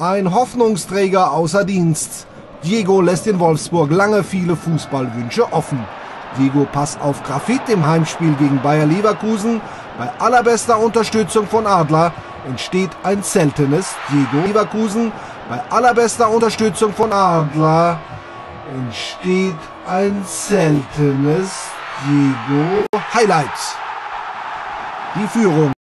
Ein Hoffnungsträger außer Dienst. Diego lässt in Wolfsburg lange viele Fußballwünsche offen. Diego Pass auf Grafit im Heimspiel gegen Bayer Leverkusen. Bei allerbester Unterstützung von Adler entsteht ein seltenes Diego Leverkusen. Bei allerbester Unterstützung von Adler entsteht ein seltenes Diego Highlight. Die Führung